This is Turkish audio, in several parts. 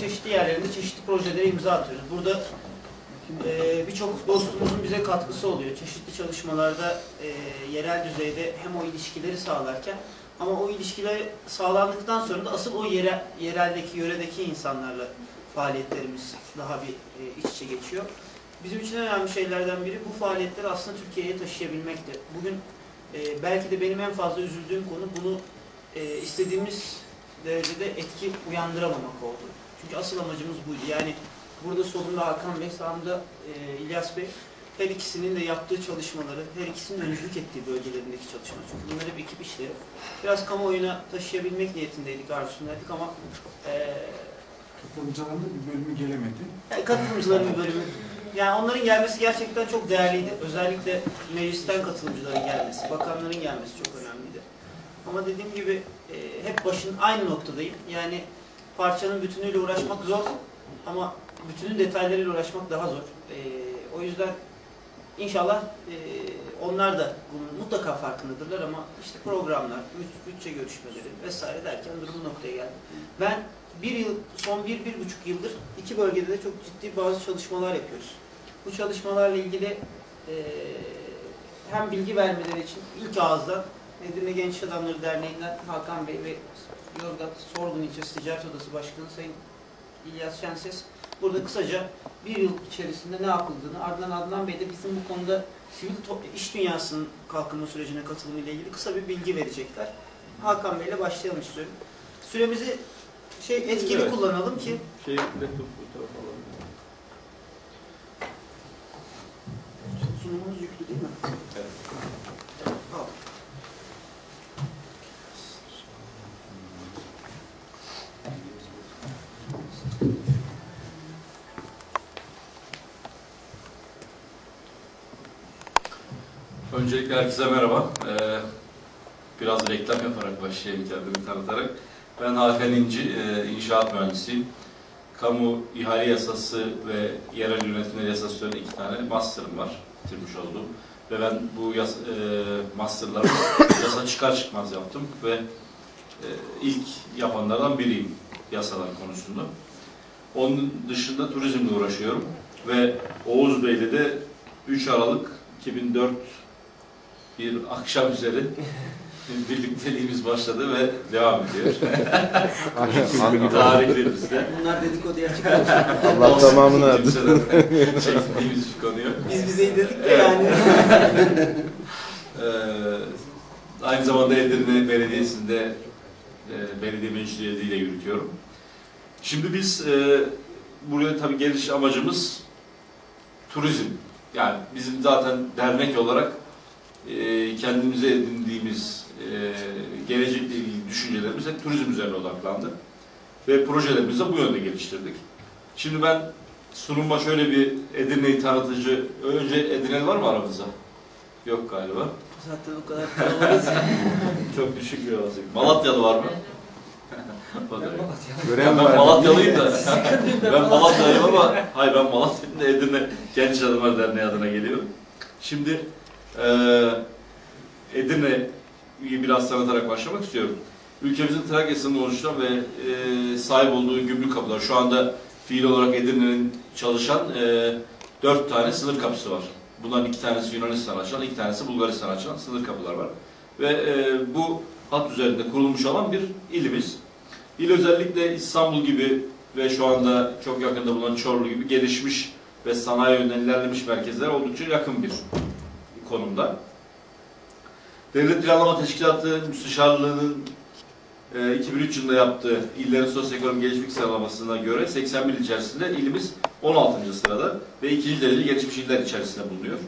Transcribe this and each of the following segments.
çeşitli yerlerinde çeşitli projelere imza atıyoruz. Burada e, birçok dostumuzun bize katkısı oluyor. Çeşitli çalışmalarda e, yerel düzeyde hem o ilişkileri sağlarken ama o ilişkiler sağlandıktan sonra da asıl o yere, yereldeki, yöredeki insanlarla faaliyetlerimiz daha bir e, iç içe geçiyor. Bizim için önemli şeylerden biri bu faaliyetleri aslında Türkiye'ye taşıyabilmekti. Bugün e, belki de benim en fazla üzüldüğüm konu bunu e, istediğimiz derecede etki uyandıramamak oldu. Çünkü asıl amacımız buydu. Yani burada solumda Hakan Bey, sağımda e, İlyas Bey her ikisinin de yaptığı çalışmaları, her ikisinin öncülük ettiği bölgelerindeki çalışmalar. Çünkü bunlar hep ekip işleri. Biraz kamuoyuna taşıyabilmek niyetindeydik, arzusundaydık ama e, Katılımcıların da bir bölümü gelemedi. yani katılımcıların bir bölümü. Yani onların gelmesi gerçekten çok değerliydi. Özellikle meclisten katılımcıların gelmesi, bakanların gelmesi çok önemliydi. Ama dediğim gibi e, hep başın aynı noktadayım. Yani parçanın bütünüyle uğraşmak zor ama bütünün detaylarıyla uğraşmak daha zor. E, o yüzden inşallah e, onlar da bunun mutlaka farkındadırlar ama işte programlar, büt- bütçe görüşmeleri vesaire derken durum noktaya geldi. Ben bir yıl, son bir, bir buçuk yıldır iki bölgede de çok ciddi bazı çalışmalar yapıyoruz. Bu çalışmalarla ilgili e, hem bilgi vermeleri için ilk ağızdan Edirne Genç Adamları Derneği'nden Hakan Bey ve Yozgat Sorgun İlçesi Ticaret Odası Başkanı Sayın İlyas Şenses burada kısaca bir yıl içerisinde ne yapıldığını, ardından Adnan Bey de bizim bu konuda sivil iş dünyasının kalkınma sürecine katılımı ile ilgili kısa bir bilgi verecekler. Hakan Bey ile başlayalım istiyorum. Süremizi şey etkili Evet. kullanalım ki Şey, laptop bu tarafa alalım. sunumumuz yüklü değil mi? Evet. Al. Öncelikle herkese merhaba. Ee, biraz reklam yaparak başlayayım kendimi tanıtarak. Ben Hakan İnci, e, inşaat mühendisiyim. Kamu ihale yasası ve yerel yönetimler yasası üzerine iki tane master'ım var, bitirmiş oldum. Ve ben bu yas, e, master'ları yasa çıkar çıkmaz yaptım ve e, ilk yapanlardan biriyim yasalar konusunda. Onun dışında turizmle uğraşıyorum ve Oğuz Bey'le de 3 Aralık 2004 bir akşam üzeri birlikteliğimiz başladı ve devam ediyor. Tarihlerimizde. Bunlar dedikoduya çıkar. Allah tamamını aldı. Kimseden Çektiğimiz bir konuyu. Biz bizeyi dedik de yani. Ee, aynı zamanda Edirne Belediyesi'nde e, belediye meclisiyle yürütüyorum. Şimdi biz e, buraya tabii geliş amacımız turizm. Yani bizim zaten dernek olarak e, kendimize edindiğimiz e, gelecekle ilgili düşüncelerimiz hep turizm üzerine odaklandı. Ve projelerimizi de bu yönde geliştirdik. Şimdi ben sunumma şöyle bir Edirne'yi tanıtıcı, önce Edirne'li var mı aramızda? Yok galiba. Zaten o kadar. Çok düşük bir olasılık. Malatyalı var mı? Gören ben. Malatyalıyım da. ben Malatyalıyım ama hayır ben Malatya'nın da Edirne Genç Adamlar Derneği adına geliyorum. Şimdi Edirne'yi biraz tanıtarak başlamak istiyorum. Ülkemizin Trakya'sında oluşan ve eee sahip olduğu gümrük kapılar. Şu anda fiil olarak Edirne'nin çalışan eee dört tane sınır kapısı var. Bunların iki tanesi Yunanistan açılan, iki tanesi Bulgaristan açılan sınır kapılar var. Ve eee, bu hat üzerinde kurulmuş olan bir ilimiz. İl özellikle İstanbul gibi ve şu anda çok yakında bulunan Çorlu gibi gelişmiş ve sanayi yönden ilerlemiş merkezler oldukça yakın bir konumda. Devlet Planlama Teşkilatı Müsteşarlığı'nın e, 2003 yılında yaptığı illerin sosyoekonomik gelişmiş sıralamasına göre 81 il içerisinde ilimiz 16. sırada ve ikinci dereceli gelişmiş iller içerisinde bulunuyor.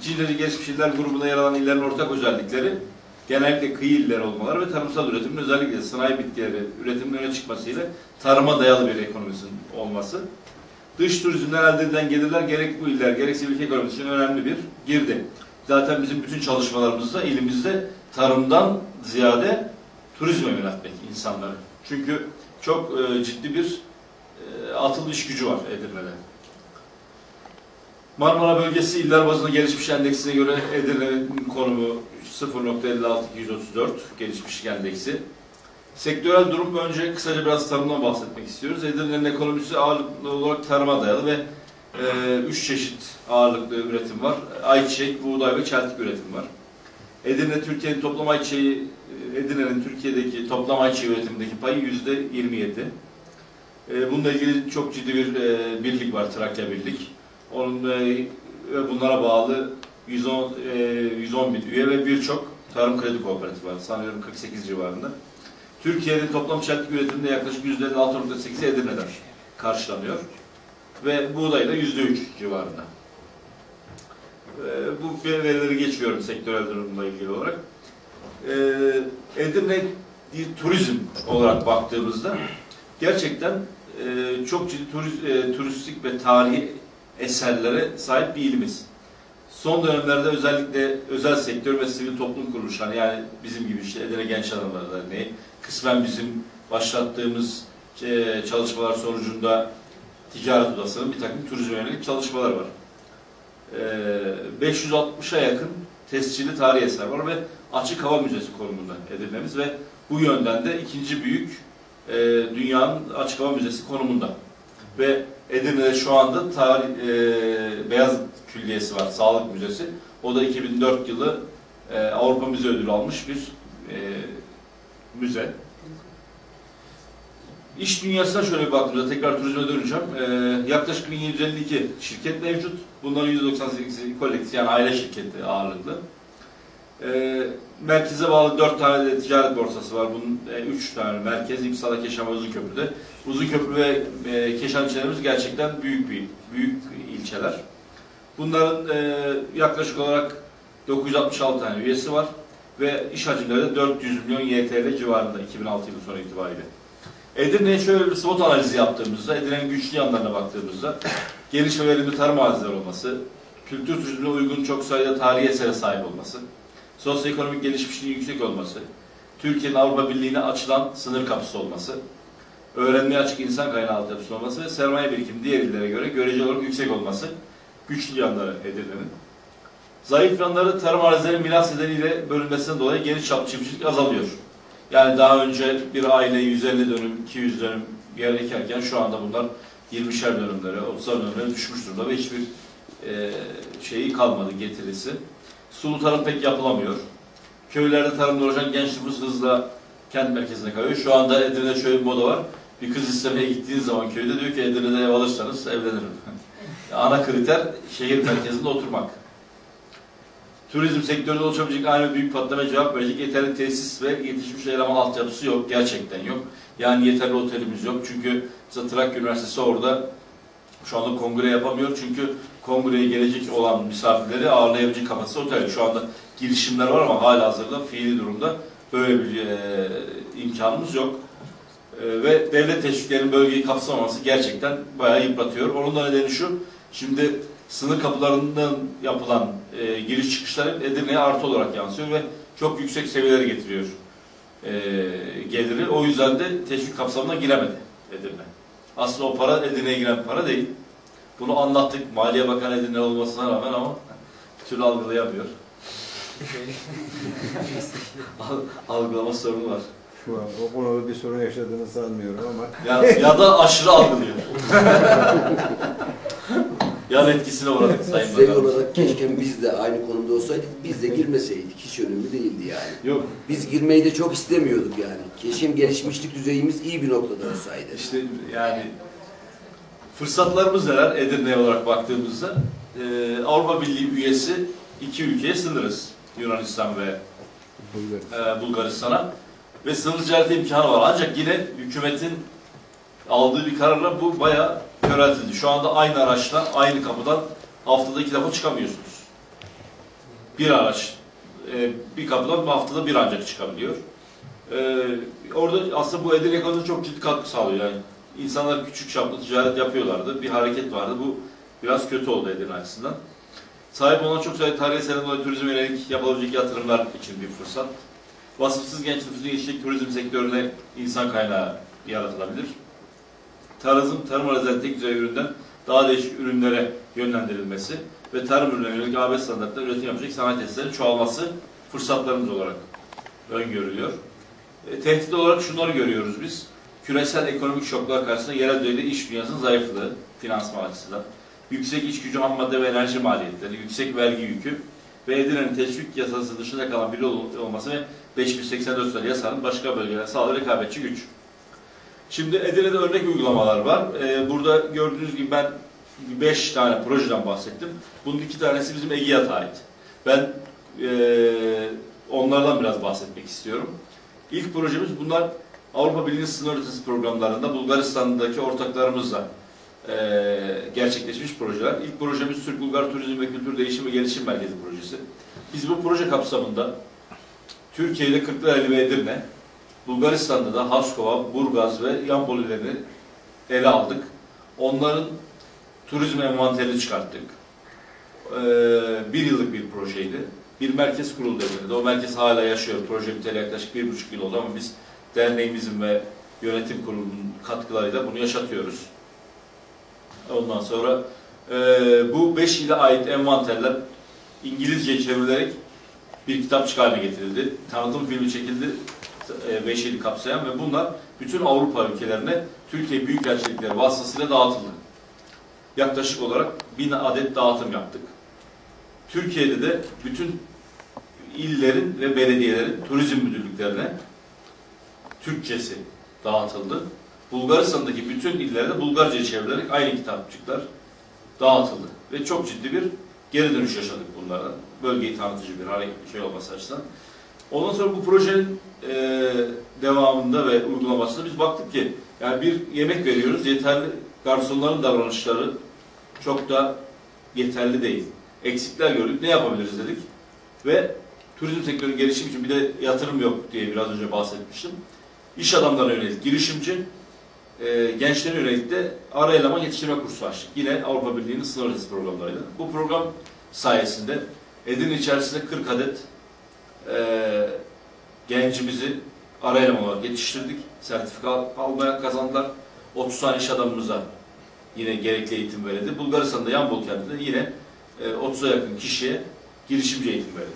İkinci dereceli gelişmiş iller grubuna yer alan illerin ortak özellikleri genellikle kıyı iller olmaları ve tarımsal üretimin özellikle sanayi bitkileri üretimin öne çıkmasıyla tarıma dayalı bir ekonomisinin olması. Dış turizmden elde edilen gelirler gerek bu iller gerekse ülke ekonomisi için önemli bir girdi. Zaten bizim bütün çalışmalarımızda ilimizde tarımdan ziyade turizme yöneltmek insanları. Çünkü çok e, ciddi bir e, atıl gücü var Edirne'de. Marmara bölgesi iller bazında gelişmiş endeksine göre Edirne'nin konumu 0.56234 gelişmiş endeksi. Sektörel durum önce kısaca biraz tarımdan bahsetmek istiyoruz. Edirne'nin ekonomisi ağırlıklı olarak tarıma dayalı ve e, üç çeşit ağırlıklı üretim var. Ayçiçek, buğday ve çeltik üretim var. Edirne Türkiye'nin toplam ayçiçeği, Edirne'nin Türkiye'deki toplam ayçiçeği üretimindeki payı yüzde 27. E, bununla ilgili çok ciddi bir e, birlik var, Trakya Birlik. Onun e, ve bunlara bağlı 110, e, 110 bin üye ve birçok tarım kredi kooperatifi var. Sanıyorum 48 civarında. Türkiye'nin toplam çeltik üretiminde yaklaşık %56.8'i Edirne'den karşılanıyor. Ve buğday da %3 civarında. Ee, bu verileri geçiyorum sektörel durumla ilgili olarak. Ee, Edirne turizm olarak baktığımızda gerçekten e, çok ciddi turiz, e, turistik ve tarihi eserlere sahip bir ilimiz. Son dönemlerde özellikle özel sektör ve sivil toplum kuruluşları yani bizim gibi işte Edirne Genç Adamlar Derneği kısmen bizim başlattığımız e, çalışmalar sonucunda ticaret odasının bir takım turizme yönelik çalışmalar var. E, 560'a yakın tescilli tarihi eser var ve açık hava müzesi konumunda Edirne'miz ve bu yönden de ikinci büyük e, dünyanın açık hava müzesi konumunda. Ve Edirne'de şu anda tarih, e, Beyaz Külliyesi var, Sağlık Müzesi. O da 2004 yılı e, Avrupa Müze Ödülü almış bir e, müze. İş dünyasına şöyle bir baktığımızda tekrar turizme döneceğim. Ee, yaklaşık 1752 şirket mevcut. Bunların %98'i kolektif yani aile şirketi ağırlıklı. Ee, merkeze bağlı 4 tane de ticaret borsası var. Bunun 3 tane merkez. İpsala, Keşan ve Uzunköprü'de. Uzunköprü ve e, Keşan ilçelerimiz gerçekten büyük bir büyük ilçeler. Bunların e, yaklaşık olarak 966 tane üyesi var ve iş hacimleri de 400 milyon YTL civarında 2006 yılı sonu itibariyle. Edirne'ye şöyle bir SWOT analizi yaptığımızda, Edirne'nin güçlü yanlarına baktığımızda, geniş ve verimli tarım arazileri olması, kültür turizmine uygun çok sayıda tarihi esere sahip olması, sosyoekonomik gelişmişliğin yüksek olması, Türkiye'nin Avrupa Birliği'ne açılan sınır kapısı olması, öğrenmeye açık insan kaynağı altyapısı olması ve sermaye birikimi diğer illere göre göreceli olarak yüksek olması güçlü yanları Edirne'nin. Zayıf yanları tarım arazilerinin miras nedeniyle bölünmesinden dolayı geniş çaplı çiftçilik azalıyor. Yani daha önce bir aile 150 dönüm, 200 dönüm yer ekerken şu anda bunlar 20'şer dönümlere, 30'ar dönümlere düşmüş durumda ve hiçbir e, şeyi kalmadı getirisi. Sulu tarım pek yapılamıyor. Köylerde tarımda uğraşan genç nüfus hızla kent merkezine kayıyor. Şu anda Edirne'de şöyle bir moda var. Bir kız istemeye gittiğiniz zaman köyde diyor ki Edirne'de ev alırsanız evlenirim. Ana kriter şehir merkezinde oturmak. Turizm sektöründe oluşabilecek aynı büyük patlamaya cevap verecek yeterli tesis ve yetişmiş eleman altyapısı yok. Gerçekten yok. Yani yeterli otelimiz yok. Çünkü mesela Trakya Üniversitesi orada şu anda kongre yapamıyor. Çünkü kongreye gelecek olan misafirleri ağırlayabilecek kapasite otel. Şu anda girişimler var ama hala hazırda fiili durumda böyle bir e, imkanımız yok. E, ve devlet teşviklerinin bölgeyi kapsamaması gerçekten bayağı yıpratıyor. Onun da nedeni şu, şimdi sınır kapılarından yapılan e, giriş çıkışlar Edirne'ye artı olarak yansıyor ve çok yüksek seviyelere getiriyor e, geliri. O yüzden de teşvik kapsamına giremedi Edirne. Aslında o para Edirne'ye giren para değil. Bunu anlattık Maliye Bakanı Edirne olmasına rağmen ama bir türlü algılayamıyor. Al- Algılama sorunu var. Şu an o konuda bir sorun yaşadığını sanmıyorum ama Ya, ya da aşırı algılıyor. Yan etkisine uğradık Sayın Düzey Bakanım. olarak keşke biz de aynı konumda olsaydık, biz de girmeseydik. Hiç önemli değildi yani. Yok Biz girmeyi de çok istemiyorduk yani. Keşke gelişmişlik düzeyimiz iyi bir noktada olsaydı. işte yani fırsatlarımız neler Edirne olarak baktığımızda e, Avrupa Birliği üyesi iki ülkeye sınırız. Yunanistan ve Bulgaristan. e, Bulgaristan'a ve sınır ticareti imkanı var. Ancak yine hükümetin aldığı bir kararla bu bayağı köreltildi. Şu anda aynı araçla aynı kapıdan haftada iki defa çıkamıyorsunuz. Bir araç e, bir kapıdan haftada bir ancak çıkabiliyor. E, orada aslında bu Edirne ekonomisine çok ciddi katkı sağlıyor. Yani insanlar küçük çaplı ticaret yapıyorlardı. Bir hareket vardı. Bu biraz kötü oldu Edirne açısından. Sahip olan çok sayıda tarihi eserden dolayı turizme yönelik yapılabilecek yatırımlar için bir fırsat. Vasıfsız genç nüfusun yetişecek turizm sektörüne insan kaynağı yaratılabilir. Tarım, tarım arazilerinin tek düzey üründen daha değişik ürünlere yönlendirilmesi ve tarım ürünlerine yönelik AB standartlarında üretim yapacak sanayi tesislerinin çoğalması fırsatlarımız olarak öngörülüyor. E, tehdit olarak şunları görüyoruz biz. Küresel ekonomik şoklar karşısında yerel düzeyde iş dünyasının zayıflığı, finansman açısından, yüksek iş gücü, ham madde ve enerji maliyetleri, yüksek vergi yükü ve Edirne'nin teşvik yasası dışında kalan biri ol- olması ve 5084 sayılı yasanın başka bölgelere sağladığı rekabetçi güç. Şimdi Edirne'de örnek uygulamalar var. Ee, burada gördüğünüz gibi ben 5 tane projeden bahsettim. Bunun iki tanesi bizim EGİAD'a ait. Ben eee, onlardan biraz bahsetmek istiyorum. İlk projemiz bunlar Avrupa Birliği sınır ötesi programlarında Bulgaristan'daki ortaklarımızla eee, gerçekleşmiş projeler. İlk projemiz Türk Bulgar Turizm ve Kültür Değişim ve Gelişim Merkezi projesi. Biz bu proje kapsamında Türkiye'de Kırklareli ve Edirne, Bulgaristan'da da Haskova, Burgaz ve Yambol illerini ele aldık. Onların turizm envanterini çıkarttık. Ee, bir yıllık bir projeydi. Bir merkez kuruldu. O merkez hala yaşıyor. Proje biteli yaklaşık bir buçuk yıl oldu ama biz derneğimizin ve yönetim kurulunun katkılarıyla bunu yaşatıyoruz. Ondan sonra e, bu beş ile ait envanterler İngilizce çevrilerek bir kitapçık haline getirildi. Tanıtım filmi çekildi. 5 ili kapsayan ve bunlar bütün Avrupa ülkelerine Türkiye Büyükelçilikleri vasıtasıyla dağıtıldı. Yaklaşık olarak 1000 adet dağıtım yaptık. Türkiye'de de bütün illerin ve belediyelerin turizm müdürlüklerine Türkçesi dağıtıldı. Bulgaristan'daki bütün illere de Bulgarca çevrilerek aynı kitapçıklar dağıtıldı. Ve çok ciddi bir geri dönüş yaşadık bunlardan. Bölgeyi tanıtıcı bir hareket şey olması açısından. Ondan sonra bu projenin e, devamında ve uygulamasında biz baktık ki yani bir yemek veriyoruz yeterli garsonların davranışları çok da yeterli değil. Eksikler gördük. Ne yapabiliriz dedik. Ve turizm sektörünün gelişimi için bir de yatırım yok diye biraz önce bahsetmiştim. İş adamlarına yönelik girişimci, e, gençlere yönelik de ara eleman yetiştirme kursu açtık. Yine Avrupa Birliği'nin sınır ötesi programlarıyla. Bu program sayesinde Edirne içerisinde 40 adet e, gencimizi ara eleman olarak yetiştirdik. Sertifika al- almaya kazandılar. 30 tane iş adamımıza yine gerekli eğitim verildi. Bulgaristan'da Yambol kentinde yine e, 30'a yakın kişiye girişimci eğitim verildi.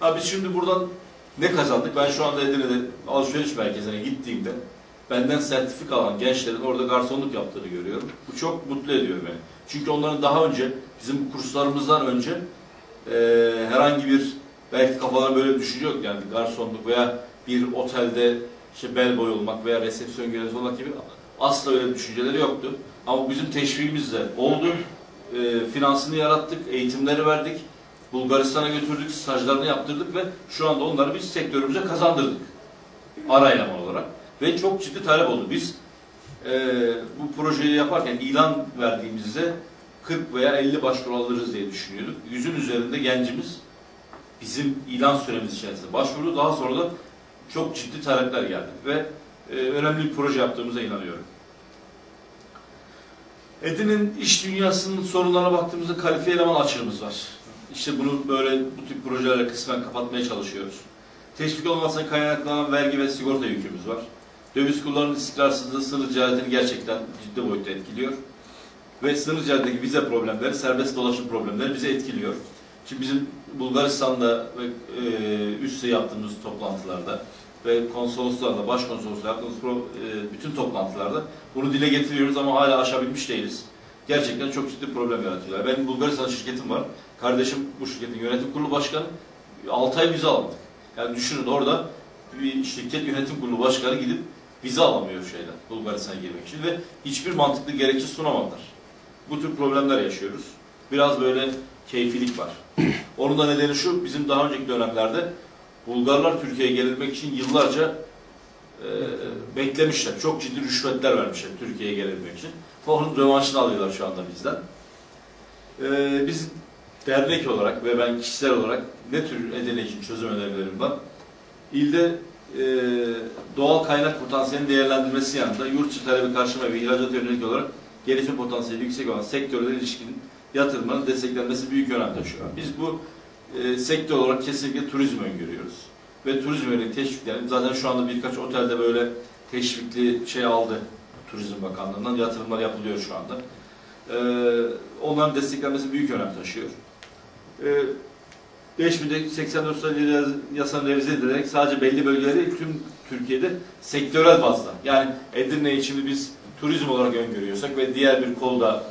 Ha biz şimdi buradan ne kazandık? Ben şu anda Edirne'de alışveriş merkezine gittiğimde benden sertifika alan gençlerin orada garsonluk yaptığını görüyorum. Bu çok mutlu ediyor beni. Çünkü onların daha önce bizim kurslarımızdan önce e, herhangi bir belki kafalarına böyle bir düşünce yok yani garsonluk veya bir otelde işte bellboy olmak veya resepsiyon görevlisi olmak gibi asla öyle düşünceleri yoktu. Ama bizim teşviğimizle oldu. E, finansını yarattık, eğitimleri verdik. Bulgaristan'a götürdük, stajlarını yaptırdık ve şu anda onları biz sektörümüze kazandırdık. Ara eleman olarak. Ve çok ciddi talep oldu. Biz e, bu projeyi yaparken ilan verdiğimizde 40 veya 50 başvuru alırız diye düşünüyorduk. Yüzün üzerinde gencimiz bizim ilan süremiz içerisinde başvurdu. Daha sonra da çok ciddi talepler geldi ve e, önemli bir proje yaptığımıza inanıyorum. Edirne'nin iş dünyasının sorunlarına baktığımızda kalifiye eleman açığımız var. İşte bunu böyle bu tip projelerle kısmen kapatmaya çalışıyoruz. Teşvik olmasına kaynaklanan vergi ve sigorta yükümüz var. Döviz kurlarının istikrarsızlığı sınır ticaretini gerçekten ciddi boyutta etkiliyor. Ve sınır ticaretindeki vize problemleri, serbest dolaşım problemleri bizi etkiliyor. Şimdi bizim Bulgaristan'da ve e, üstte yaptığımız toplantılarda ve konsoloslarla, başkonsoloslarla yaptığımız pro, e, bütün toplantılarda bunu dile getiriyoruz ama hala aşabilmiş değiliz. Gerçekten çok ciddi problem yaratıyorlar. Benim Bulgaristan şirketim var. Kardeşim bu şirketin yönetim kurulu başkanı. 6 ay vize alamadık. Yani düşünün orada bir şirket yönetim kurulu başkanı gidip vize alamıyor şeyden Bulgaristan'a girmek için ve hiçbir mantıklı gerekçe sunamadılar. Bu tür problemler yaşıyoruz. Biraz böyle keyfilik var. Onun da nedeni şu, bizim daha önceki dönemlerde Bulgarlar Türkiye'ye gelirmek için yıllarca e, beklemişler. Çok ciddi rüşvetler vermişler Türkiye'ye gelirmek için. Onun rövanşını alıyorlar şu anda bizden. E, biz dernek olarak ve ben kişisel olarak ne tür Edirne için çözüm önerilerim var? İlde e, doğal kaynak potansiyelinin değerlendirmesi yanında yurt içi talebi karşılama ve ihracata yönelik olarak gelişim potansiyeli yüksek olan sektörlere ilişkin yatırımların desteklenmesi büyük önem taşıyor. Biz bu e, sektör olarak kesinlikle turizm öngörüyoruz. Ve turizm yönelik teşvikler, zaten şu anda birkaç otelde böyle teşvikli şey aldı Turizm Bakanlığı'ndan, yatırımlar yapılıyor şu anda. E, onların desteklenmesi büyük önem taşıyor. E, 5084 sayılı yasanın revize edilerek sadece belli bölgelerde değil, tüm Türkiye'de sektörel bazda. Yani Edirne'yi şimdi biz turizm olarak öngörüyorsak ve diğer bir kolda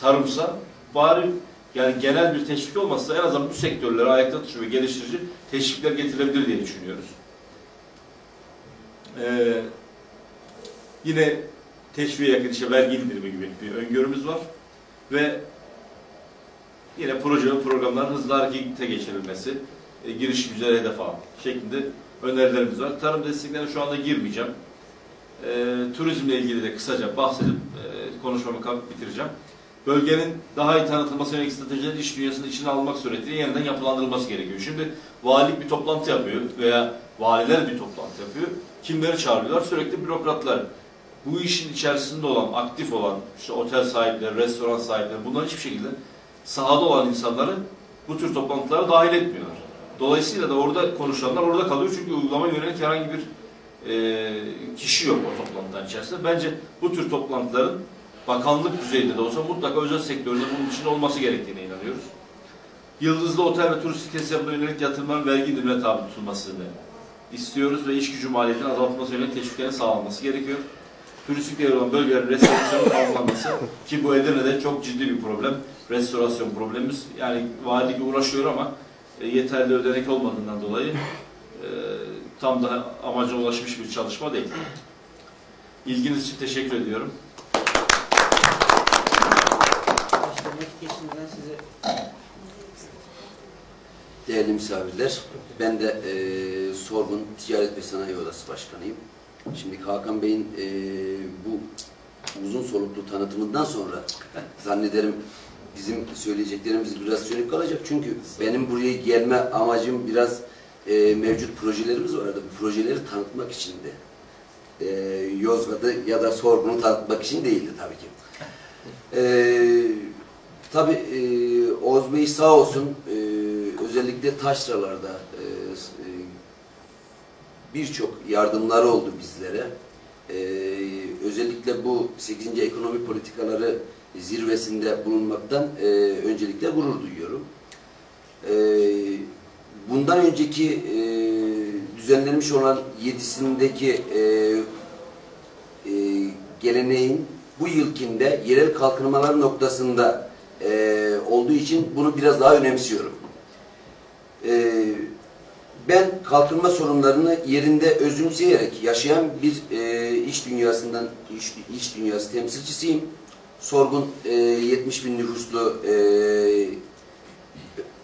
tarımsa bari yani genel bir teşvik olmazsa en azından bu sektörleri ayakta tutucu ve geliştirici teşvikler getirebilir diye düşünüyoruz. Ee, yine teşviğe yakın işte vergi indirimi gibi bir öngörümüz var. Ve yine proje ve programların hızlı harekete geçirilmesi, e, girişimcilere hedef alan şeklinde önerilerimiz var. Tarım desteklerine şu anda girmeyeceğim. E, turizmle ilgili de kısaca bahsedip e, konuşmamı bitireceğim. Bölgenin daha iyi tanıtılması yönelik stratejilerin iş dünyasının içine almak suretiyle yeniden yapılandırılması gerekiyor. Şimdi valilik bir toplantı yapıyor veya valiler bir toplantı yapıyor. Kimleri çağırıyorlar? Sürekli bürokratlar. Bu işin içerisinde olan, aktif olan, işte otel sahipleri, restoran sahipleri bunlar hiçbir şekilde sahada olan insanları bu tür toplantılara dahil etmiyorlar. Dolayısıyla da orada konuşanlar orada kalıyor çünkü uygulama yönelik herhangi bir e, kişi yok o toplantıların içerisinde. Bence bu tür toplantıların bakanlık düzeyinde de olsa mutlaka özel sektörde bunun için olması gerektiğine inanıyoruz. Yıldızlı otel ve turistik tesisatına yönelik yatırımların vergi indirimine tabi tutulmasını istiyoruz ve iş gücü maliyetinin azaltılması yönelik teşviklerin sağlanması gerekiyor. Turistik değeri olan bölgelerin restorasyonu tamamlanması ki bu Edirne'de çok ciddi bir problem. Restorasyon problemimiz. Yani valilik uğraşıyor ama e, yeterli ödenek olmadığından dolayı e, tam da amaca ulaşmış bir çalışma değil. İlginiz için teşekkür ediyorum. Değerli misafirler, ben de e, Sorgun Ticaret ve Sanayi Odası Başkanıyım. Şimdi Hakan Bey'in e, bu uzun soluklu tanıtımından sonra zannederim bizim söyleyeceklerimiz biraz sönük kalacak. Çünkü benim buraya gelme amacım biraz e, mevcut projelerimiz vardı. Bu projeleri tanıtmak için de. E, Yozgat'ı ya da Sorgun'u tanıtmak için değildi tabii ki. E, tabii e, Oğuz Bey sağ olsun e, özellikle taşralarda birçok yardımları oldu bizlere. E, özellikle bu 8. ekonomi politikaları zirvesinde bulunmaktan e, öncelikle gurur duyuyorum. E, bundan önceki e, düzenlenmiş olan yedisindeki e, e, geleneğin bu yılkinde yerel kalkınmalar noktasında e, olduğu için bunu biraz daha önemsiyorum. E, ben kalkınma sorunlarını yerinde özümseyerek yaşayan bir e, iş dünyasından iş, iş dünyası temsilcisiyim. Sorgun e, 70 bin nüfuslu e,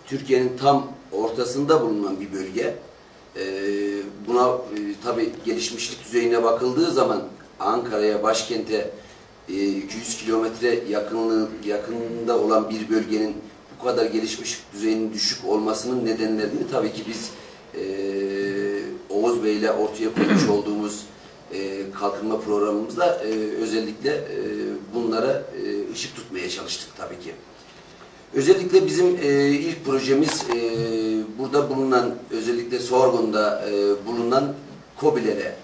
Türkiye'nin tam ortasında bulunan bir bölge. E, buna e, tabi gelişmişlik düzeyine bakıldığı zaman Ankara'ya, başkente e, 200 kilometre yakınlığı yakınında olan bir bölgenin bu kadar gelişmiş düzeyinin düşük olmasının nedenlerini tabii ki biz e, Oğuz Bey ile ortaya koymuş olduğumuz e, kalkınma programımızda e, özellikle e, bunlara e, ışık tutmaya çalıştık tabii ki. Özellikle bizim e, ilk projemiz e, burada bulunan özellikle Sorgun'da e, bulunan KOBİ'lere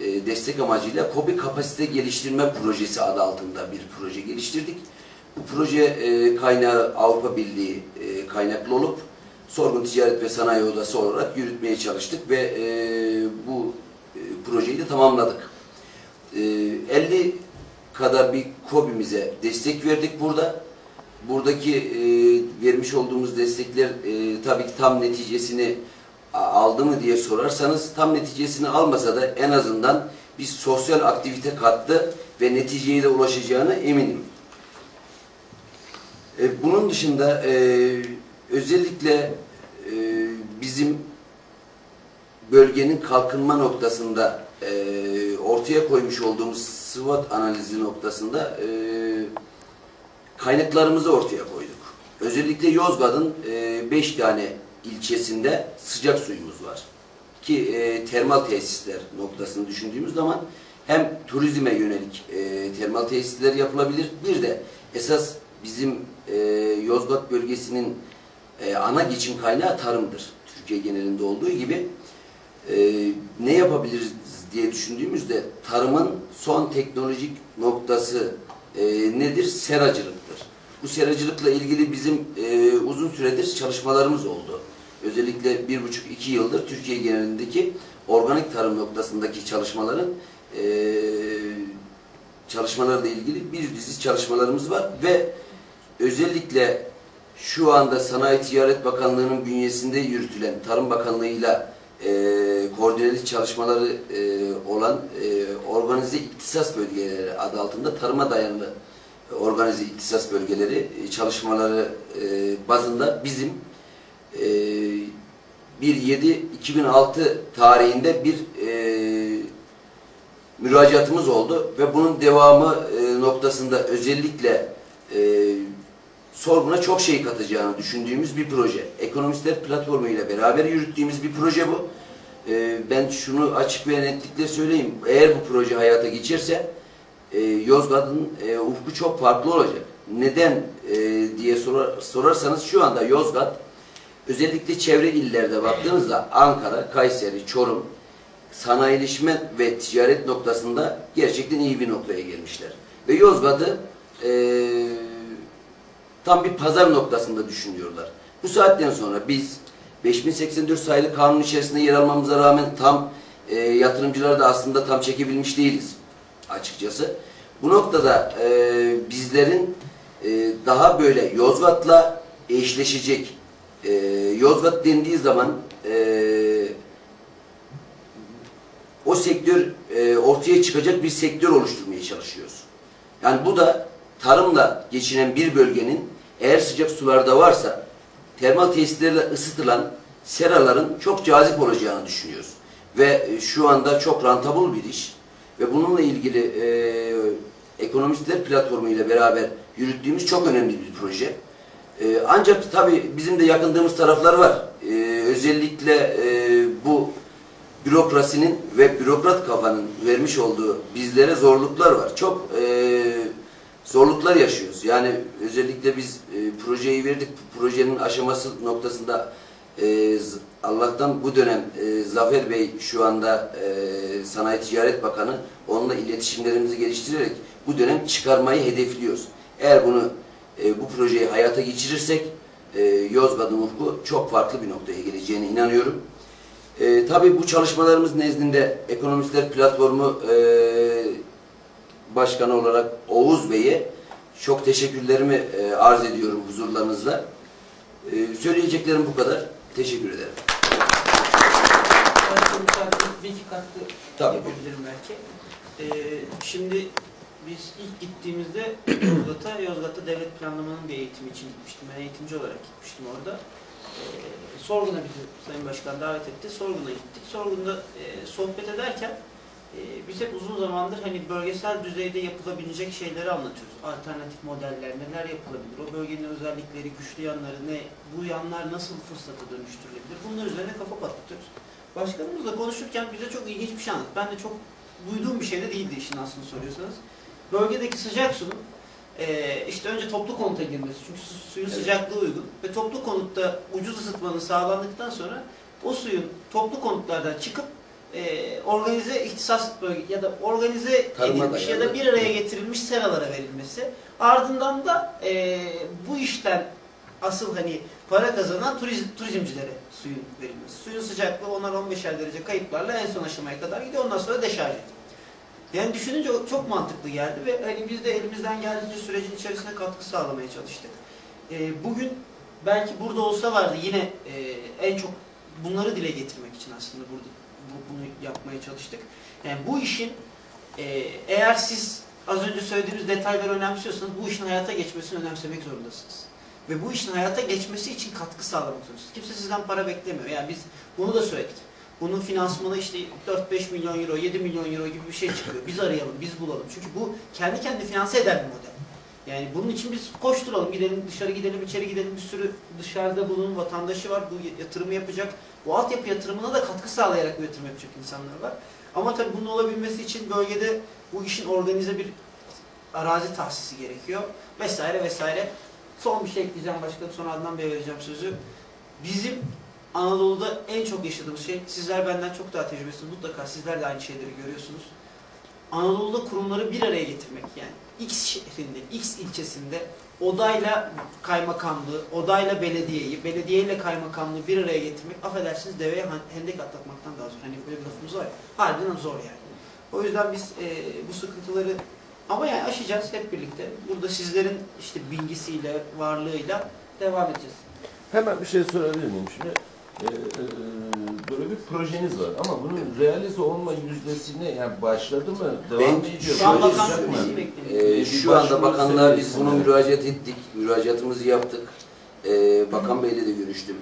e, destek amacıyla KOBİ kapasite geliştirme projesi adı altında bir proje geliştirdik. Bu proje e, kaynağı Avrupa Birliği e, kaynaklı olup Sorgun Ticaret ve Sanayi Odası olarak yürütmeye çalıştık ve e, bu e, projeyi de tamamladık. E, 50 kadar bir KOBİ'mize destek verdik burada. Buradaki e, vermiş olduğumuz destekler e, tabii ki tam neticesini aldı mı diye sorarsanız tam neticesini almasa da en azından bir sosyal aktivite kattı ve neticeye de ulaşacağına eminim. E, bunun dışında e, özellikle bizim bölgenin kalkınma noktasında e, ortaya koymuş olduğumuz SWOT analizi noktasında e, kaynaklarımızı ortaya koyduk. Özellikle Yozgat'ın 5 tane ilçesinde sıcak suyumuz var. Ki e, termal tesisler noktasını düşündüğümüz zaman hem turizme yönelik e, termal tesisler yapılabilir. Bir de esas bizim e, Yozgat bölgesinin e, ana geçim kaynağı tarımdır. Türkiye genelinde olduğu gibi e, ne yapabiliriz diye düşündüğümüzde tarımın son teknolojik noktası e, nedir? Seracılıktır. Bu seracılıkla ilgili bizim e, uzun süredir çalışmalarımız oldu. Özellikle bir buçuk iki yıldır Türkiye genelindeki organik tarım noktasındaki çalışmaların e, çalışmalarla ilgili bir dizi çalışmalarımız var ve özellikle şu anda Sanayi Ticaret Bakanlığı'nın bünyesinde yürütülen Tarım Bakanlığı'yla e, koordineli çalışmaları e, olan e, organize iktisas bölgeleri adı altında tarıma dayanlı organize iktisas bölgeleri e, çalışmaları e, bazında bizim e, 1.7.2006 tarihinde bir e, müracaatımız oldu ve bunun devamı e, noktasında özellikle e, sorguna çok şey katacağını düşündüğümüz bir proje. Ekonomistler platformu ile beraber yürüttüğümüz bir proje bu. E, ben şunu açık ve netlikle söyleyeyim. Eğer bu proje hayata geçerse e, Yozgat'ın e, ufku çok farklı olacak. Neden e, diye sorar, sorarsanız şu anda Yozgat özellikle çevre illerde baktığınızda Ankara, Kayseri, Çorum sanayileşme ve ticaret noktasında gerçekten iyi bir noktaya gelmişler. Ve Yozgat'ı e, tam bir pazar noktasında düşünüyorlar. Bu saatten sonra biz 5084 sayılı kanun içerisinde yer almamıza rağmen tam e, yatırımcıları da aslında tam çekebilmiş değiliz açıkçası. Bu noktada e, bizlerin e, daha böyle Yozgat'la eşleşecek e, Yozgat dendiği zaman e, o sektör e, ortaya çıkacak bir sektör oluşturmaya çalışıyoruz. Yani bu da tarımla geçinen bir bölgenin eğer sıcak sularda varsa termal tesislerle ısıtılan seraların çok cazip olacağını düşünüyoruz. Ve e, şu anda çok rantabul bir iş ve bununla ilgili e, ekonomistler platformu ile beraber yürüttüğümüz çok önemli bir proje. E, ancak tabii bizim de yakındığımız taraflar var. E, özellikle e, bu bürokrasinin ve bürokrat kafanın vermiş olduğu bizlere zorluklar var. Çok e, zorluklar yaşıyoruz. Yani özellikle biz e, projeyi verdik. Projenin aşaması noktasında e, Allah'tan bu dönem e, Zafer Bey şu anda e, Sanayi Ticaret Bakanı onunla iletişimlerimizi geliştirerek bu dönem çıkarmayı hedefliyoruz. Eğer bunu e, bu projeyi hayata geçirirsek e, Yozgat'ın ufku çok farklı bir noktaya geleceğine inanıyorum. E, tabii bu çalışmalarımız nezdinde Ekonomistler Platformu e, Başkanı olarak Oğuz Bey'e çok teşekkürlerimi e, arz ediyorum huzurlarınızda. E, söyleyeceklerim bu kadar. Teşekkür ederim. Bir iki katkı Tabii. yapabilirim belki. Ee, şimdi biz ilk gittiğimizde Yozgat'a, Yozgat'ta devlet planlamanın bir eğitimi için gitmiştim. Ben eğitimci olarak gitmiştim orada. Ee, Sorgun'a bizi Sayın Başkan davet etti. Sorgun'a gittik. Sorgun'da e, sohbet ederken e, biz hep uzun zamandır hani bölgesel düzeyde yapılabilecek şeyleri anlatıyoruz. Alternatif modeller, neler yapılabilir, o bölgenin özellikleri, güçlü yanları ne, bu yanlar nasıl fırsata dönüştürülebilir, bunlar üzerine kafa patlatıyoruz. Başkanımızla konuşurken bize çok ilginç bir şey anlattı. Ben de çok duyduğum bir şey de değildi işin aslını soruyorsanız. Bölgedeki sıcak suyun eee, işte önce toplu konuta girmesi. Çünkü su- suyun Evet. sıcaklığı uygun. Ve toplu konutta ucuz ısıtmanın sağlandıktan sonra o suyun toplu konutlardan çıkıp eee, organize ihtisas bölge ya da organize Tarıma edilmiş ya da bir araya getirilmiş seralara verilmesi. Ardından da eee, bu işten asıl hani para kazanan turizm, turizmcilere suyun verilmesi. Suyun sıcaklığı 10'ar 15'er derece kayıplarla en son aşamaya kadar gidiyor. Ondan sonra deşarj ediyor. Yani düşününce çok mantıklı geldi ve hani biz de elimizden geldiğince sürecin içerisine katkı sağlamaya çalıştık. Ee, bugün belki burada olsalardı yine e, en çok bunları dile getirmek için aslında burada bu- bunu yapmaya çalıştık. Yani bu işin e, eğer siz az önce söylediğimiz detayları önemsiyorsanız bu işin hayata geçmesini önemsemek zorundasınız. Ve bu işin hayata geçmesi için katkı sağlamak zorundasınız. Kimse sizden para beklemiyor. Yani biz bunu da söyledik. Bunun finansmanı işte 4-5 milyon euro, 7 milyon euro gibi bir şey çıkıyor. Biz arayalım, biz bulalım. Çünkü bu kendi kendini finanse eden bir model. Yani bunun için biz koşturalım, gidelim dışarı gidelim, içeri gidelim. Bir sürü dışarıda bulunun vatandaşı var, bu yatırımı yapacak. Bu altyapı yatırımına da katkı sağlayarak bu yatırım yapacak insanlar var. Ama tabii bunun olabilmesi için bölgede bu işin organize bir arazi tahsisi gerekiyor. Vesaire vesaire. Son bir şey ekleyeceğim başkanım, sonra Adnan Bey'e vereceğim sözü. Bizim Anadolu'da en çok yaşadığımız şey, sizler benden çok daha tecrübesiniz, mutlaka sizler de aynı şeyleri görüyorsunuz. Anadolu'da kurumları bir araya getirmek yani X şehrinde, X ilçesinde odayla kaymakamlığı, odayla belediyeyi, belediyeyle kaymakamlığı bir araya getirmek affedersiniz deveye hendek atlatmaktan daha zor. Hani böyle bir lafımız var ya. Harbiden zor yani. O yüzden biz e, bu sıkıntıları ama yani aşacağız hep birlikte. Burada sizlerin işte bilgisiyle, varlığıyla devam edeceğiz. Hemen bir şey sorabilir miyim şimdi? Ee, e, böyle bir projeniz var ama bunun realize olma yüzdesine yani başladı mı? Devam Ben mı ediyor? Şu an. Ee, Bir şu anda bakanlığa biz bunu müracaat ettik. Müracaatımızı yaptık. Ee, Bakan Bey'le de görüştüm.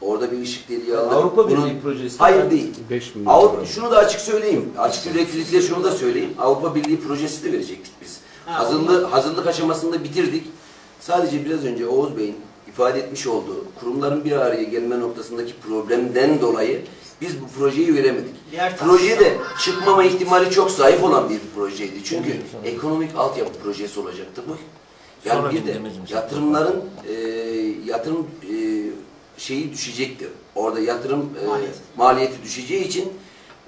Orada bir ışık deliği aldık. Avrupa Bunun- Birliği projesi. Hayır değil. 5 milyon. Avrupa, şunu da açık söyleyeyim. Açık yüreklilikle şunu da söyleyeyim. Avrupa Birliği projesi de verecektik biz. Ha, Hazırlığı, hazırlık aşamasında bitirdik. Sadece biraz önce Oğuz Bey'in ifade etmiş olduğu kurumların bir araya gelme noktasındaki problemden dolayı biz bu projeyi veremedik. Proje de çıkmama ihtimali çok zayıf olan bir projeydi. Çünkü ekonomik altyapı projesi olacaktı bu. Yani Sonra bir de yatırımların e, yatırım e, şeyi düşecektir. Orada yatırım e, Maliyeti. maliyeti düşeceği için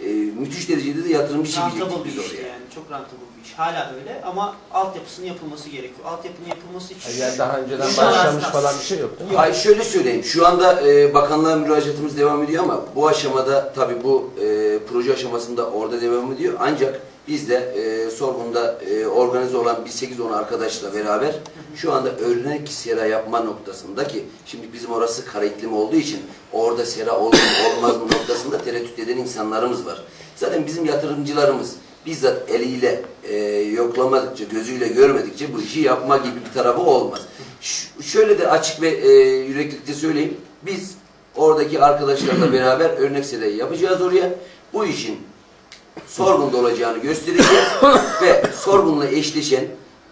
e, müthiş derecede de yatırımcı çekecektik biz oraya. yani. Çok rentable Hala öyle ama altyapısının yapılması gerekiyor. Altyapının yapılması için Yani daha önceden başlamış falan bir şey yok değil mi? Hayır şöyle söyleyeyim. Şu anda e, bakanlığa müracaatımız devam ediyor ama bu aşamada tabii bu e, proje aşamasında orada devam ediyor. Ancak biz de e, Sorgun'da e, organize olan bir 8-10 arkadaşla beraber şu anda örnek sera yapma noktasında ki şimdi bizim orası kara iklim olduğu için orada sera olur olmaz mı noktasında tereddüt eden insanlarımız var. Zaten bizim yatırımcılarımız bizzat eliyle e, yoklamadıkça, gözüyle görmedikçe bu işi yapma gibi bir tarafı olmaz. Ş- şöyle de açık ve e, yüreklilikle söyleyeyim. Biz oradaki arkadaşlarla beraber örnek serayı yapacağız oraya. Bu işin sorgunda olacağını göstereceğiz ve sorgunla eşleşen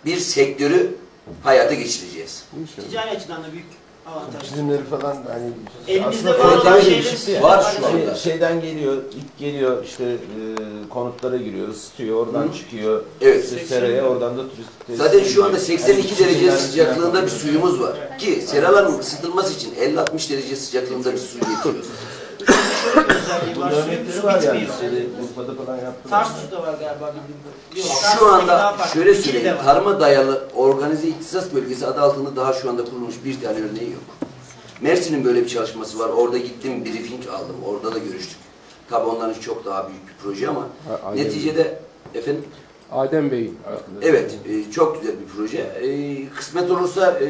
bir sektörü hayata geçireceğiz. ticari açıdan da büyük Çizimleri falan hani Elimizde aslında var olan ya. var şu Şey- anda. şeyden geliyor, ilk geliyor işte e, konutlara giriyor, ısıtıyor, oradan Hı. çıkıyor. Evet. işte seraya, oradan da turist tesisine Zaten şu anda gidiyor. 82 Yani derece çizimler sıcaklığında bir suyumuz var. Ki seraların ısıtılması için 50-60 derece sıcaklığında bir su getiriyoruz. Şöyle bir özelliği var. Bunun Suyun örnekleri su var yani. bitmiyor. Şeyde, Urfa'da falan yaptılar. Tarsus'ta var galiba bildiğim kadarıyla. Yok, Tarsus'taki Şu daha anda farklı. şöyle İkili de söyleyeyim, var. tarıma dayalı organize ihtisas bölgesi adı altında daha şu anda kurulmuş bir tane örneği yok. Mersin'in böyle bir çalışması var. Orada gittim, briefing aldım. Orada da görüştük. Tabii onların çok daha büyük bir proje ama Ha, Adem- neticede efendim Adem Bey'in arkadaşı. evet e, çok güzel bir proje. E, kısmet olursa e,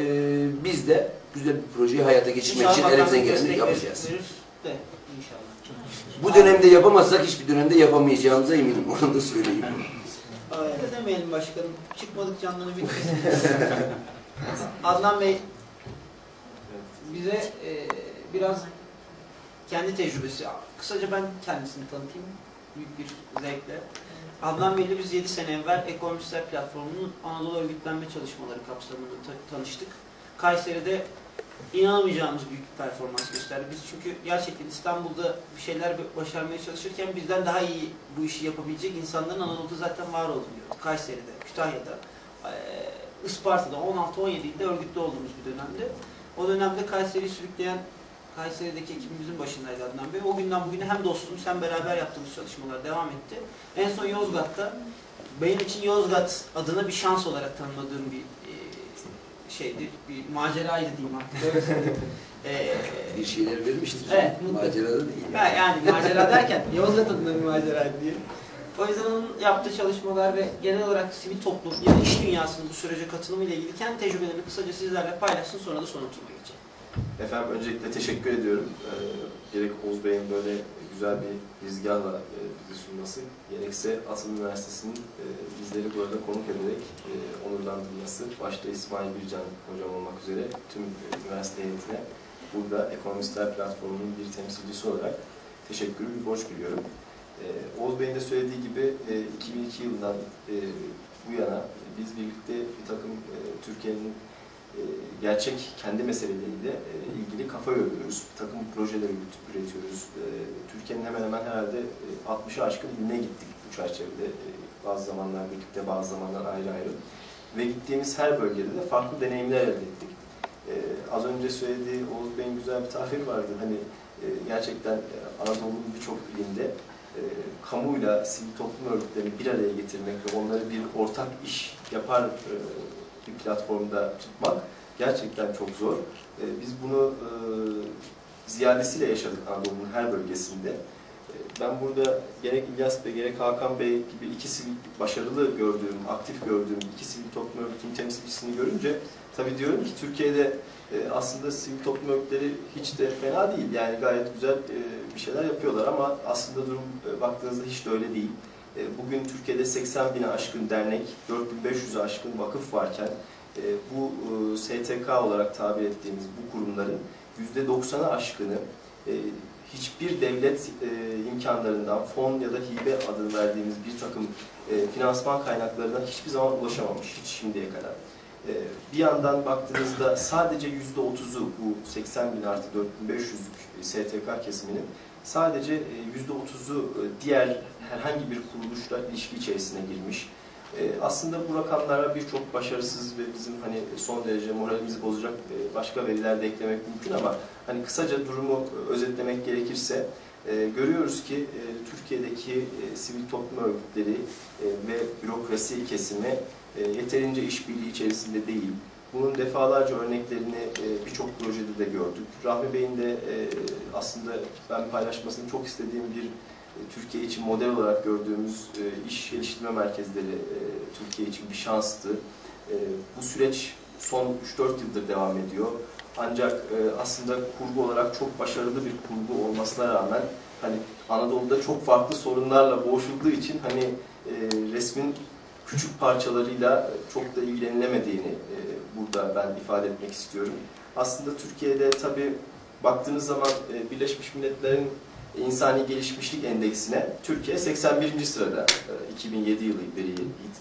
biz de güzel bir projeyi hayata geçirmek için İnşallah elimizden bakanlık geleni destek yapacağız. verir de inşallah. Bu dönemde yapamazsak hiçbir dönemde yapamayacağımıza eminim. Onu da söyleyeyim. Öyle demeyelim başkanım. Çıkmadık canlını bitmesin. Adnan Bey bize e, biraz kendi tecrübesi, kısaca ben kendisini tanıtayım büyük bir zevkle. Adnan Bey'le biz 7 sene evvel Ekonomistler Platformu'nun Anadolu örgütlenme çalışmaları kapsamında ta- tanıştık. Kayseri'de inanamayacağımız büyük bir performans gösterdi. Biz çünkü gerçekten İstanbul'da bir şeyler başarmaya çalışırken bizden daha iyi bu işi yapabilecek insanların Anadolu'da zaten var olduğunu gördük. Kayseri'de, Kütahya'da, Isparta'da 16-17 ilde örgütlü olduğumuz bir dönemde. O dönemde Kayseri'yi sürükleyen Kayseri'deki ekibimizin başındaydı Adnan Bey. O günden bugüne hem dostluğumuz hem beraber yaptığımız çalışmalar devam etti. En son Yozgat'ta benim için Yozgat adına bir şans olarak tanımladığım bir e, şeydi, bir maceraydı diyeyim artık. Öyle söyleyeyim. E, Bir şeyler vermiştir. Evet, mutlaka. Macerada değil. Ha, yani macera derken Yozgat adına bir maceraydı diye. O yüzden onun yaptığı çalışmalar ve genel olarak sivil toplum, yani iş dünyasının bu sürece katılımıyla ilgili kendi tecrübelerini kısaca sizlerle paylaşsın sonra da son oturuma geçelim. Efendim öncelikle teşekkür ediyorum. Ee, gerek Oğuz Bey'in böyle güzel bir rüzgarla e, bizi sunması, gerekse Atıl Üniversitesi'nin e, bizleri burada konuk ederek e, onurlandırması, başta İsmail Bircan hocam olmak üzere tüm e, üniversite heyetine burada Ekonomistler Platformu'nun bir temsilcisi olarak teşekkürü bir borç biliyorum. E, Oğuz Bey'in de söylediği gibi e, 2002 yılından e, bu yana biz birlikte bir takım e, Türkiye'nin gerçek kendi meseleleriyle e, ilgili kafa yoruyoruz. Bir takım projeler üret- üretiyoruz. E, Türkiye'nin hemen hemen herhalde e, 60'ı aşkın iline gittik bu çerçevede. E, Bazı zamanlar birlikte, bazı zamanlar ayrı ayrı. Ve gittiğimiz her bölgede de farklı deneyimler elde ettik. E, Az önce söylediği Oğuz Bey'in güzel bir tabiri vardı. Hani e, gerçekten e, Anadolu'nun birçok ilinde e, e, kamuyla sivil toplum örgütlerini bir araya getirmek ve onları bir ortak iş yapar e, bir platformda tutmak gerçekten çok zor. E, biz bunu e, ziyadesiyle yaşadık Anadolu'nun her bölgesinde. E, ben burada gerek İlyas Bey gerek Hakan Bey gibi iki sivil başarılı gördüğüm, aktif gördüğüm iki sivil toplum örgütünün temsilcisini görünce tabii diyorum ki Türkiye'de e, aslında sivil toplum örgütleri hiç de fena değil. Yani gayet güzel e, bir şeyler yapıyorlar ama aslında durum e, baktığınızda hiç de öyle değil. E, bugün Türkiye'de 80 bine aşkın dernek, 4500'e aşkın vakıf varken e, bu e, STK olarak tabir ettiğimiz bu kurumların %90'ı aşkını hiçbir devlet imkanlarından fon ya da hibe adını verdiğimiz bir takım finansman kaynaklarından hiçbir zaman ulaşamamış hiç şimdiye kadar. Bir yandan baktığınızda sadece %30'u bu 80 bin artı 4500'lük STK kesiminin sadece e, %30'u e, diğer herhangi bir kuruluşla ilişki içerisine girmiş. E, aslında bu rakamlara birçok başarısız ve bizim hani son derece moralimizi bozacak başka veriler de eklemek mümkün ama hani kısaca durumu özetlemek gerekirse görüyoruz ki Türkiye'deki sivil toplum örgütleri ve bürokrasi kesimi yeterince işbirliği içerisinde değil. Bunun defalarca örneklerini e, birçok projede de gördük. Rahmi Bey'in de e, aslında ben paylaşmasını çok istediğim bir e, Türkiye için model olarak gördüğümüz iş geliştirme merkezleri Türkiye için bir şanstı. Bu süreç son 3-4 yıldır devam ediyor. Ancak aslında kurgu olarak çok başarılı bir kurgu olmasına rağmen hani Anadolu'da çok farklı sorunlarla boğuşulduğu için hani resmin küçük parçalarıyla çok da ilgilenilemediğini e, burada ben ifade etmek istiyorum. Aslında Türkiye'de tabii baktığınız zaman e, Birleşmiş Milletler'in İnsani Gelişmişlik Endeksine Türkiye 81. sırada e, 2007 yılı veri,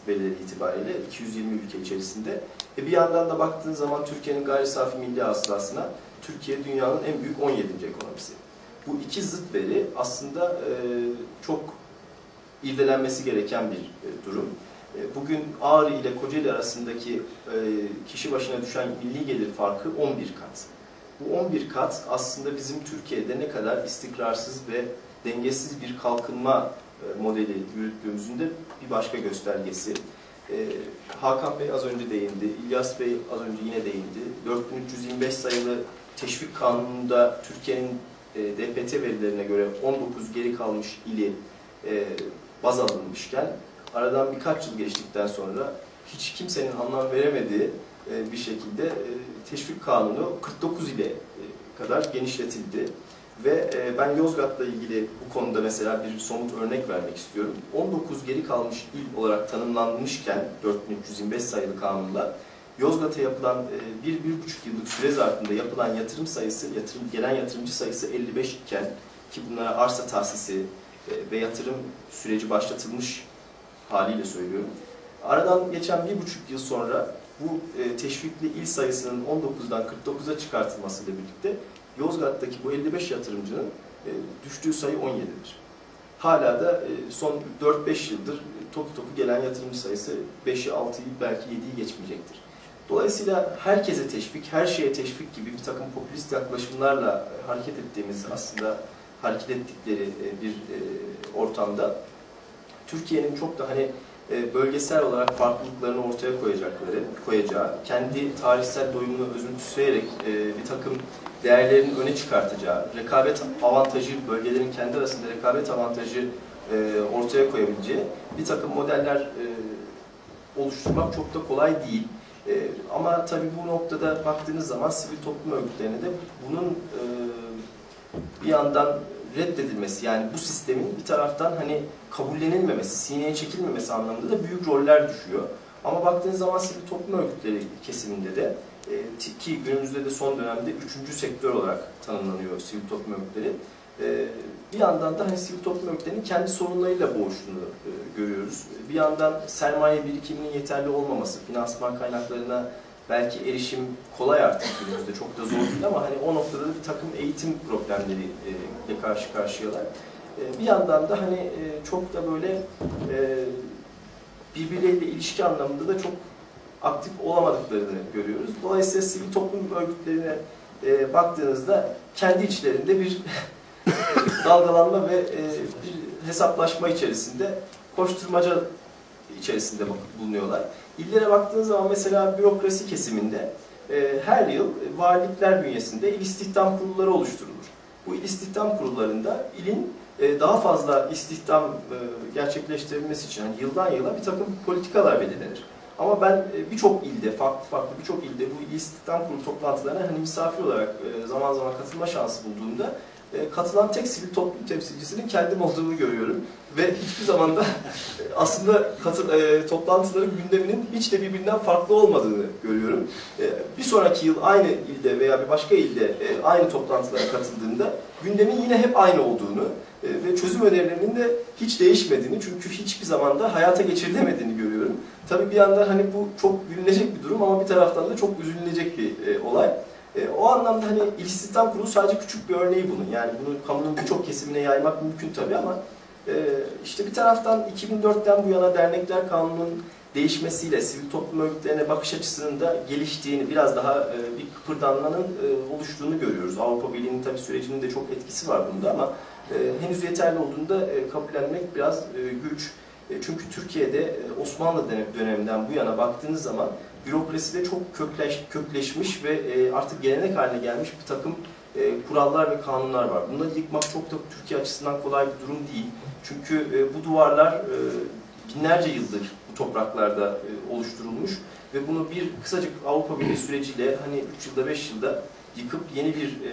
verileri itibariyle 220 ülke içerisinde. E bir yandan da baktığınız zaman Türkiye'nin gayri safi milli hasılasına Türkiye dünyanın en büyük 17. ekonomisi. Bu iki zıt veri aslında e, çok irdelenmesi gereken bir e, durum. E, Bugün Ağrı ile Kocaeli arasındaki e, kişi başına düşen milli gelir farkı 11 kat. Bu 11 kat aslında bizim Türkiye'de ne kadar istikrarsız ve dengesiz bir kalkınma e, modeli yürüttüğümüzün de bir başka göstergesi. Hakan Bey az önce değindi, İlyas Bey az önce yine değindi. 4325 sayılı teşvik kanununda Türkiye'nin DPT verilerine göre 19 geri kalmış ili baz alınmışken aradan birkaç yıl geçtikten sonra hiç kimsenin anlam veremediği e, bir şekilde e, teşvik kanunu 49 ile e, kadar genişletildi. Ve ben Yozgat'la ilgili bu konuda mesela bir somut örnek vermek istiyorum. 19 geri kalmış il olarak tanımlanmışken 4325 sayılı kanunla Yozgat'a yapılan e, bir, bir buçuk yıllık süre zarfında yapılan yatırım sayısı, yatırım, gelen yatırımcı sayısı 55 iken ki bunlara arsa tahsisi ve yatırım süreci başlatılmış haliyle söylüyorum. Aradan geçen bir buçuk yıl sonra bu e, teşvikli il sayısının 19'dan 49'a çıkartılmasıyla birlikte Yozgat'taki bu 55 yatırımcının e, düştüğü sayı 17'dir. Hala da e, son 4-5 yıldır topu topu gelen yatırımcı sayısı 5'i 6'yı belki 7'yi geçmeyecektir. Dolayısıyla herkese teşvik, her şeye teşvik gibi bir takım popülist yaklaşımlarla hareket ettiğimiz aslında hareket ettikleri bir ortamda Türkiye'nin çok da hani e, bölgesel olarak farklılıklarını ortaya koyacakları, koyacağı, kendi tarihsel doyumunu özümseyerek e, bir takım değerlerini öne çıkartacağı, rekabet avantajı, bölgelerin kendi arasında rekabet avantajı e, ortaya koyabileceği bir takım modeller oluşturmak çok da kolay değil. Ama tabii bu noktada baktığınız zaman sivil toplum örgütlerine de bunun bir yandan reddedilmesi yani bu sistemin bir taraftan hani kabullenilmemesi, sineye çekilmemesi anlamında da büyük roller düşüyor. Ama baktığınız zaman sivil toplum örgütleri kesiminde de e, ki günümüzde de son dönemde üçüncü sektör olarak tanımlanıyor sivil toplum örgütleri. E, bir yandan da hani sivil toplum örgütlerinin kendi sorunlarıyla boğuştuğunu e, görüyoruz. Bir yandan sermaye birikiminin yeterli olmaması, finansman kaynaklarına belki erişim kolay artık günümüzde çok da zor değil ama hani o noktada da bir takım eğitim problemleri e, ile karşı karşıyalar. E, bir yandan da hani e, çok da böyle e, birbirleriyle ilişki anlamında da çok aktif olamadıklarını görüyoruz. Dolayısıyla sivil toplum örgütlerine baktığınızda kendi içlerinde bir dalgalanma ve bir hesaplaşma içerisinde, koşturmaca içerisinde bulunuyorlar. İllere baktığınız zaman mesela bürokrasi kesiminde e, her yıl valilikler bünyesinde il istihdam kurulları oluşturulur. Bu il istihdam kurullarında ilin e, daha fazla istihdam e, gerçekleştirebilmesi için yani yıldan yıla bir takım politikalar belirlenir. Ama ben e, birçok ilde, farklı farklı birçok ilde bu il istihdam kurulu toplantılarına hani misafir olarak e, zaman zaman katılma şansı bulduğumda e, katılan tek sivil toplum temsilcisinin kendim olduğunu görüyorum. Ve hiçbir zaman da e, aslında katıl, e, toplantıların gündeminin hiç de birbirinden farklı olmadığını görüyorum. E, bir sonraki yıl aynı ilde veya bir başka ilde e, aynı toplantılara katıldığında gündemin yine hep aynı olduğunu e, ve çözüm önerilerinin de hiç değişmediğini çünkü hiçbir zaman da hayata geçirilemediğini görüyorum. Tabii bir yandan hani bu çok gülünecek bir durum ama bir taraftan da çok üzülünecek bir e, olay. E, o anlamda hani İstihdam Kurulu sadece küçük bir örneği bunun. Yani bunu kamunun birçok kesimine yaymak mümkün tabii ama e, işte bir taraftan 2004'ten bu yana Dernekler Kanunu'nun değişmesiyle sivil toplum örgütlerine bakış açısının da geliştiğini, biraz daha e, bir kıpırdanmanın e, oluştuğunu görüyoruz. Avrupa Birliği'nin tabii sürecinin de çok etkisi var bunda ama e, henüz yeterli olduğunu da e, kabullenmek biraz e, güç. E, çünkü Türkiye'de e, Osmanlı dönem- döneminden bu yana baktığınız zaman bürokraside çok kökleş, kökleşmiş ve e, artık gelenek haline gelmiş bir takım e, kurallar ve kanunlar var. Bunları yıkmak çok da Türkiye açısından kolay bir durum değil. Çünkü e, bu duvarlar e, binlerce yıldır bu topraklarda e, oluşturulmuş ve bunu bir kısacık Avrupa Birliği süreciyle hani 3 yılda 5 yılda yıkıp yeni bir e,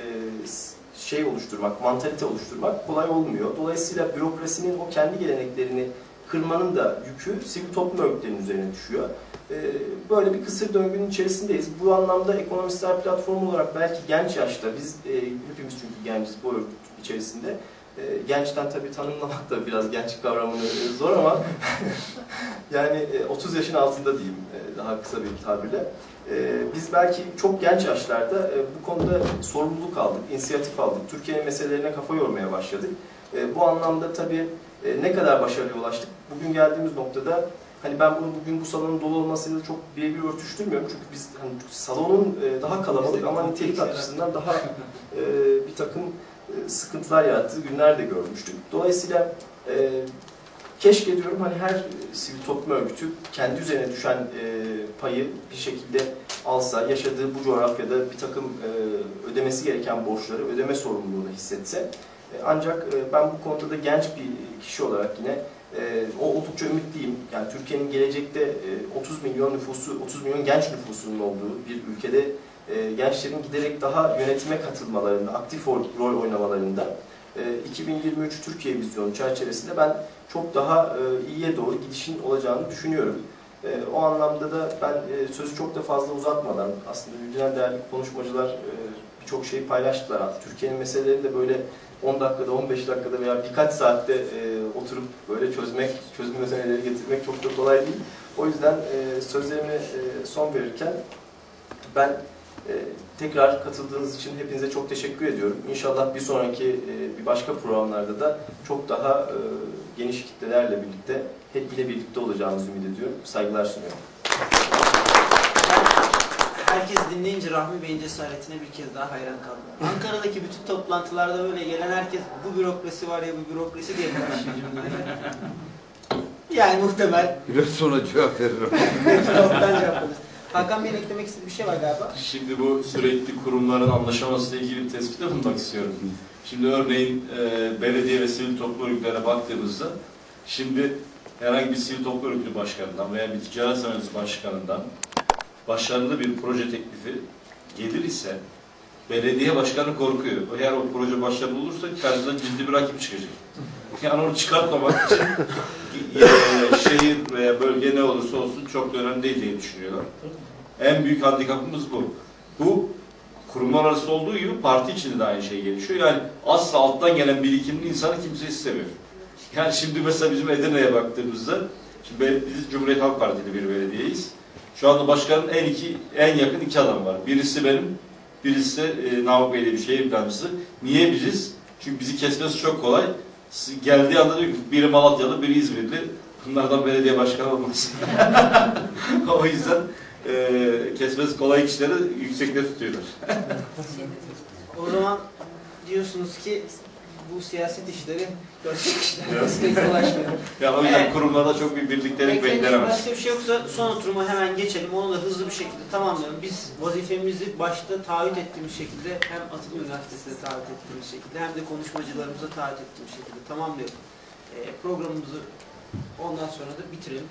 şey oluşturmak, mantalite oluşturmak kolay olmuyor. Dolayısıyla bürokrasinin o kendi geleneklerini kırmanın da yükü sivil toplum örgütlerinin üzerine düşüyor. E, Böyle bir kısır döngünün içerisindeyiz. Bu anlamda ekonomistler platformu olarak belki genç yaşta, biz e, hepimiz çünkü genciz bu örgüt içerisinde, e, gençten tabii tanımlamak da biraz gençlik kavramını e, zor ama yani e, 30 yaşın altında diyeyim daha kısa bir tabirle. Biz belki çok genç yaşlarda bu konuda sorumluluk aldık, inisiyatif aldık. Türkiye'nin meselelerine kafa yormaya başladık. Bu anlamda tabii e, ne kadar başarıya ulaştık? Bugün geldiğimiz noktada hani ben bunu bugün bu salonun dolu olmasıyla çok birebir örtüştürmüyorum. Çünkü biz hani salonun e, daha kalabalık ama nitelik açısından daha e, bir takım e, sıkıntılar yarattığı günler de görmüştük. Dolayısıyla e, keşke diyorum hani her sivil toplum örgütü kendi üzerine düşen e, payı bir şekilde alsa, yaşadığı bu coğrafyada bir takım e, ödemesi gereken borçları ödeme sorumluluğunu hissetse. E, ancak e, ben bu konuda da genç bir kişi olarak yine e, o oldukça ümitliyim. Yani Türkiye'nin gelecekte e, 30 milyon nüfusu, 30 milyon genç nüfusunun olduğu bir ülkede e, gençlerin giderek daha yönetime katılmalarında, aktif rol oynamalarında e, 2023 Türkiye vizyonu çerçevesinde ben çok daha e, iyiye doğru gidişin olacağını düşünüyorum. E, o anlamda da ben e, sözü çok da fazla uzatmadan aslında birbirinden değerli konuşmacılar e, birçok şeyi paylaştılar. Türkiye'nin meselelerini de böyle 10 dakikada, 15 dakikada veya birkaç saatte e, oturup böyle çözmek, çözüm önerileri getirmek çok da kolay değil. O yüzden e, sözlerimi e, son verirken ben e, tekrar katıldığınız için hepinize çok teşekkür ediyorum. İnşallah bir sonraki e, bir başka programlarda da çok daha e, geniş kitlelerle birlikte hep yine birlikte olacağımızı ümit ediyorum. Saygılar sunuyorum. Herkes dinleyince Rahmi Bey'in cesaretine bir kez daha hayran kaldı. Ankara'daki bütün toplantılarda böyle gelen herkes bu bürokrasi var ya bu bürokrasi diye konuşuyor cümleleri. Yani muhtemel Biraz sonra cevap veririm. cevaptan cevap alırız. Hakan Bey'in eklemek istediği bir şey var galiba. Şimdi bu sürekli kurumların anlaşamasıyla ilgili bir tespitte bulunmak istiyorum. Şimdi örneğin e, belediye ve sivil toplum örgütlerine baktığımızda şimdi herhangi bir sivil toplum örgütü başkanından veya bir ticaret sanatçısı başkanından başarılı bir proje teklifi gelir ise belediye başkanı korkuyor. Eğer o proje başarılı olursa karşısında ciddi bir rakip çıkacak. Yani onu çıkartmamak için e, şehir veya bölge ne olursa olsun çok da önemli değil diye düşünüyorlar. En büyük handikapımız bu. Bu kurumlar arası olduğu gibi parti içinde de aynı şey gelişiyor. Yani asla alttan gelen birikimli insanı kimse istemiyor. Yani şimdi mesela bizim Edirne'ye baktığımızda, şimdi biz Cumhuriyet Halk Partili bir belediyeyiz. Şu anda başkanın en iki en yakın iki adam var. Birisi benim, birisi e, Namık Bey diye bir şehir plancısı. Niye biziz? Çünkü bizi kesmesi çok kolay. Geldiği anda diyor ki biri Malatyalı, biri İzmirli. Bunlardan belediye başkanı olmaz. o yüzden e, kesmesi kolay kişileri yüksekte tutuyorlar. O zaman diyorsunuz ki bu siyaset işleri görecek işler. Pek ulaşmıyor. Ya o yüzden Evet. kurumlarda çok bir birliktelik beklenemez. Başka bir şey yoksa son oturuma hemen geçelim. Onu da hızlı bir şekilde tamamlayalım. Biz vazifemizi başta taahhüt ettiğimiz şekilde hem Atılım Üniversitesi'ne taahhüt ettiğimiz şekilde hem de konuşmacılarımıza taahhüt ettiğimiz şekilde tamamlayalım. Ee, programımızı ondan sonra da bitirelim.